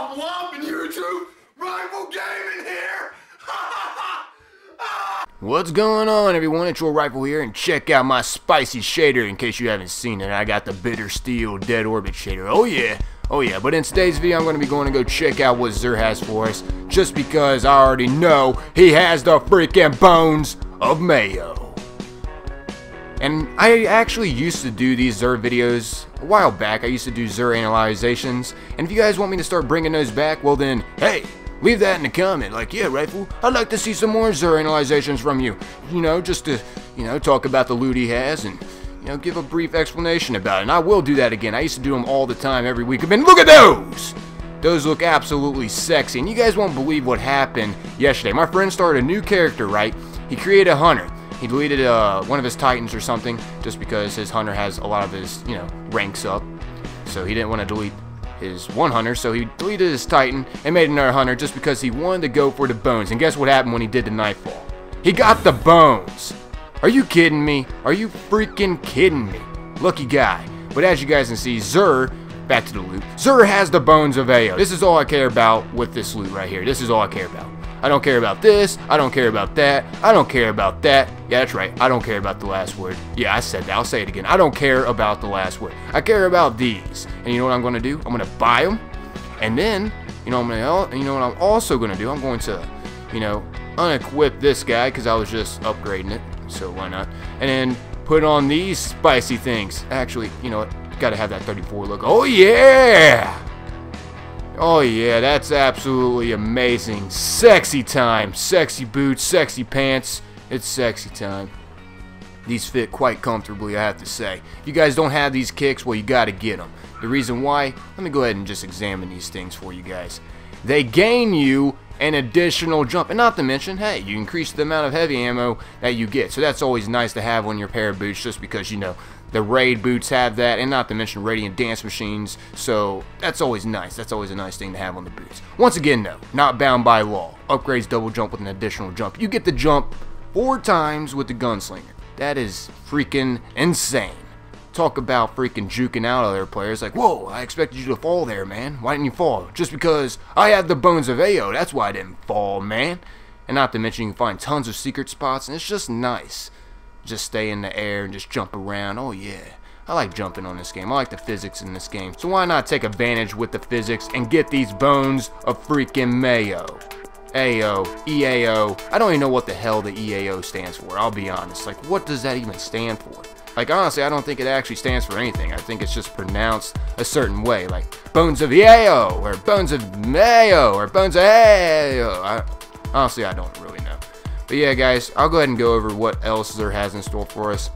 YouTube, Rifle Gaming here! What's going on everyone, it's your Rifle here, and check out my spicy shader in case you haven't seen it. I got the Bitter Steel Dead Orbit shader, oh yeah, oh yeah. But in today's video, I'm going to be going to go check out what Xur has for us, just because I already know he has the freaking bones of Mayo. And I actually used to do these Xur videos a while back. I used to do Xur analyzations. And if you guys want me to start bringing those back, well then, hey, leave that in the comment. Like, yeah, Rifle, I'd like to see some more Xur analyzations from you. You know, just to, you know, talk about the loot he has and, you know, give a brief explanation about it. And I will do that again. I used to do them all the time every week. I mean, look at those! Those look absolutely sexy. And you guys won't believe what happened yesterday. My friend started a new character, right? He created a hunter. He deleted uh, one of his titans or something just because his hunter has a lot of his, you know, ranks up. So he didn't want to delete his one hunter, so he deleted his titan and made another hunter just because he wanted to go for the bones. And guess what happened when he did the nightfall? He got the bones. Are you kidding me? Are you freaking kidding me? Lucky guy. But as you guys can see, Xur, back to the loot, Xur has the bones of Ao. This is all I care about with this loot right here. This is all I care about. I don't care about this. I don't care about that. I don't care about that. Yeah, that's right. I don't care about the last word. Yeah, I said that. I'll say it again. I don't care about the last word. I care about these. And you know what I'm going to do? I'm going to buy them. And then, you know, I'm gonna, you know what I'm also going to do? I'm going to, you know, unequip this guy because I was just upgrading it. So why not? And then put on these spicy things. Actually, you know what? Got to have that 34 look. Oh, yeah! Oh yeah, that's absolutely amazing. Sexy time. Sexy boots, sexy pants. It's sexy time. These fit quite comfortably, I have to say. If you guys don't have these kicks, well, you gotta get them. The reason why, let me go ahead and just examine these things for you guys. They gain you an additional jump. And not to mention, hey, you increase the amount of heavy ammo that you get. So that's always nice to have on your pair of boots just because, you know, the raid boots have that, and not to mention radiant dance machines, so that's always nice. That's always a nice thing to have on the boots. Once again, though, not bound by law. Upgrades double jump with an additional jump. You get the jump four times with the gunslinger. That is freaking insane. Talk about freaking juking out other players like, whoa, I expected you to fall there, man. Why didn't you fall? Just because I had the bones of Ao, that's why I didn't fall, man. And not to mention you can find tons of secret spots, and it's just nice just stay in the air and just jump around. Oh yeah. I like jumping on this game. I like the physics in this game. So why not take advantage with the physics and get these bones of freaking Mayo? AO, EAO. I don't even know what the hell the EAO stands for. I'll be honest. Like, what does that even stand for? Like, honestly, I don't think it actually stands for anything. I think it's just pronounced a certain way. Like, bones of EAO, or bones of Mayo, or bones of AO. I, honestly, I don't really know. But yeah, guys, I'll go ahead and go over what else Xur has in store for us.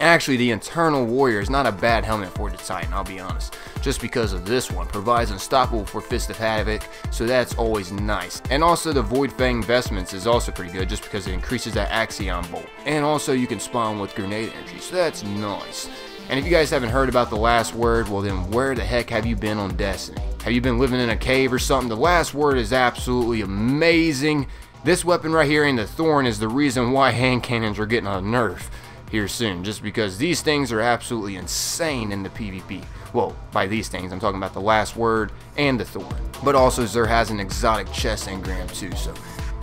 Actually, the Eternal Warrior is not a bad helmet for the Titan, I'll be honest. Just because of this one. Provides unstoppable for Fist of Havoc, so that's always nice. And also the Void Fang Vestments is also pretty good, just because it increases that Axion Bolt. And also you can spawn with Grenade Energy, so that's nice. And if you guys haven't heard about the last word, well then where the heck have you been on Destiny? Have you been living in a cave or something? The last word is absolutely amazing. This weapon right here in the Thorn is the reason why hand cannons are getting a nerf here soon, just because these things are absolutely insane in the PvP. Well, by these things, I'm talking about the last word and the Thorn. But also, Xur has an exotic chest engram too, so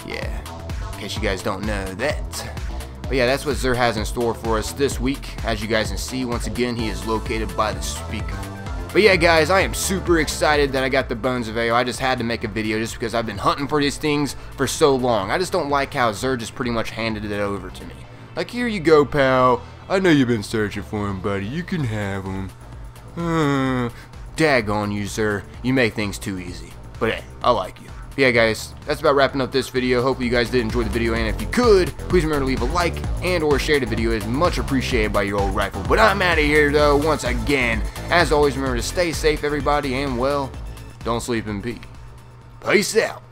yeah, in case you guys don't know that. But yeah, that's what Xur has in store for us this week. As you guys can see, once again, he is located by the speaker. But yeah, guys, I am super excited that I got the Bones of Ao. I just had to make a video just because I've been hunting for these things for so long. I just don't like how Xur just pretty much handed it over to me. Like, here you go, pal. I know you've been searching for him, buddy. You can have him. Uh, daggone you, Xur. You make things too easy. But hey, I like you yeah guys, that's about wrapping up this video. Hopefully you guys did enjoy the video and if you could, please remember to leave a like and or share the video. It is much appreciated by your old rifle. But I'm out of here though, once again. As always, remember to stay safe everybody and well, don't sleep in peace. Peace out.